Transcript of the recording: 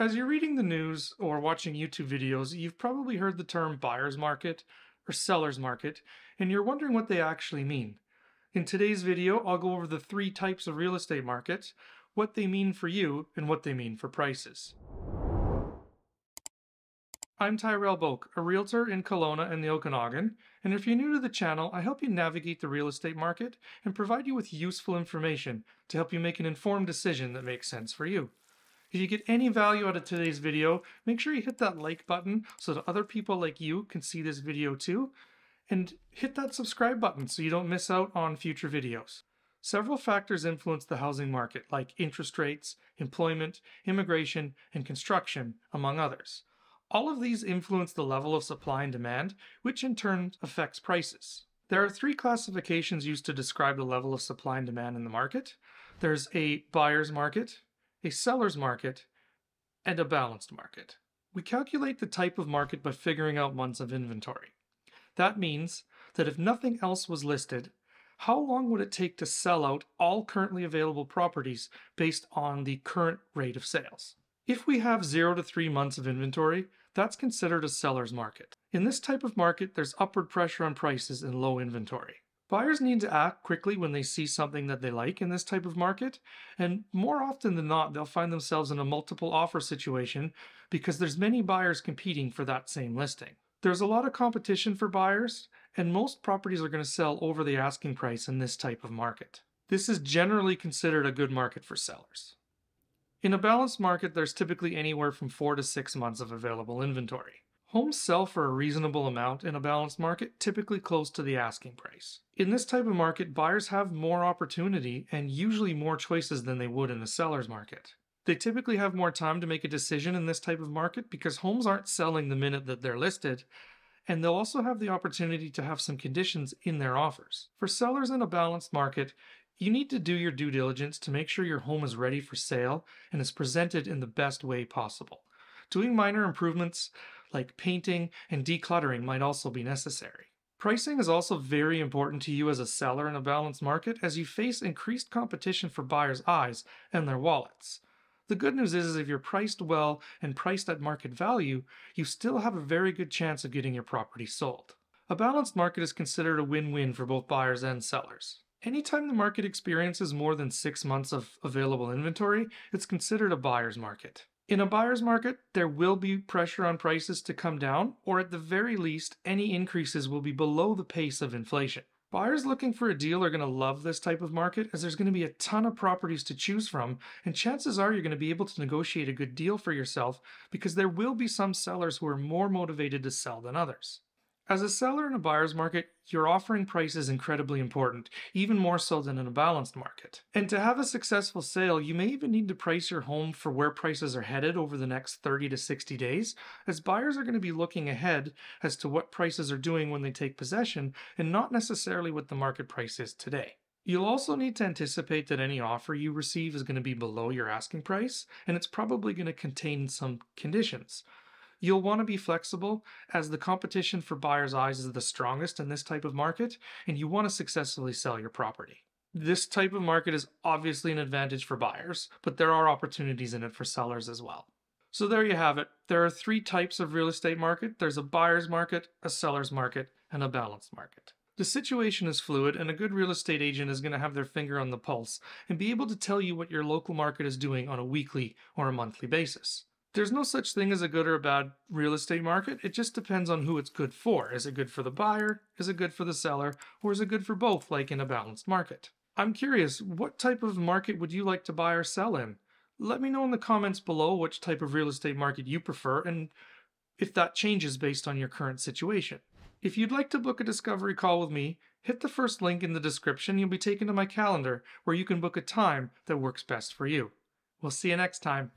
As you're reading the news or watching YouTube videos, you've probably heard the term buyer's market or seller's market, and you're wondering what they actually mean. In today's video, I'll go over the three types of real estate markets, what they mean for you, and what they mean for prices. I'm Tyrell Boake, a realtor in Kelowna and the Okanagan, and if you're new to the channel, I help you navigate the real estate market and provide you with useful information to help you make an informed decision that makes sense for you. If you get any value out of today's video, make sure you hit that like button so that other people like you can see this video too, and hit that subscribe button so you don't miss out on future videos. Several factors influence the housing market, like interest rates, employment, immigration, and construction, among others. All of these influence the level of supply and demand, which in turn affects prices. There are three classifications used to describe the level of supply and demand in the market. There's a buyer's market, a seller's market, and a balanced market. We calculate the type of market by figuring out months of inventory. That means that if nothing else was listed, how long would it take to sell out all currently available properties based on the current rate of sales? If we have zero to three months of inventory, that's considered a seller's market. In this type of market, there's upward pressure on prices and low inventory. Buyers need to act quickly when they see something that they like in this type of market, and more often than not, they'll find themselves in a multiple offer situation because there's many buyers competing for that same listing. There's a lot of competition for buyers, and most properties are going to sell over the asking price in this type of market. This is generally considered a good market for sellers. In a balanced market, there's typically anywhere from 4 to 6 months of available inventory. Homes sell for a reasonable amount in a balanced market, typically close to the asking price. In this type of market, buyers have more opportunity and usually more choices than they would in a seller's market. They typically have more time to make a decision in this type of market because homes aren't selling the minute that they're listed, and they'll also have the opportunity to have some conditions in their offers. For sellers in a balanced market, you need to do your due diligence to make sure your home is ready for sale and is presented in the best way possible. Doing minor improvements like painting and decluttering might also be necessary. Pricing is also very important to you as a seller in a balanced market as you face increased competition for buyers' eyes and their wallets. The good news is, is if you're priced well and priced at market value, you still have a very good chance of getting your property sold. A balanced market is considered a win-win for both buyers and sellers. Anytime the market experiences more than six months of available inventory, it's considered a buyer's market. In a buyer's market, there will be pressure on prices to come down, or at the very least, any increases will be below the pace of inflation. Buyers looking for a deal are going to love this type of market as there's going to be a ton of properties to choose from, and chances are you're going to be able to negotiate a good deal for yourself because there will be some sellers who are more motivated to sell than others. As a seller in a buyer's market, your offering price is incredibly important, even more so than in a balanced market. And to have a successful sale, you may even need to price your home for where prices are headed over the next 30 to 60 days, as buyers are going to be looking ahead as to what prices are doing when they take possession and not necessarily what the market price is today. You'll also need to anticipate that any offer you receive is going to be below your asking price, and it's probably going to contain some conditions. You'll want to be flexible as the competition for buyers' eyes is the strongest in this type of market, and you want to successfully sell your property. This type of market is obviously an advantage for buyers, but there are opportunities in it for sellers as well. So there you have it. There are three types of real estate market. There's a buyer's market, a seller's market, and a balanced market. The situation is fluid, and a good real estate agent is going to have their finger on the pulse and be able to tell you what your local market is doing on a weekly or a monthly basis. There's no such thing as a good or a bad real estate market. It just depends on who it's good for. Is it good for the buyer? Is it good for the seller? Or is it good for both, like in a balanced market? I'm curious, what type of market would you like to buy or sell in? Let me know in the comments below which type of real estate market you prefer and if that changes based on your current situation. If you'd like to book a discovery call with me, hit the first link in the description. You'll be taken to my calendar where you can book a time that works best for you. We'll see you next time.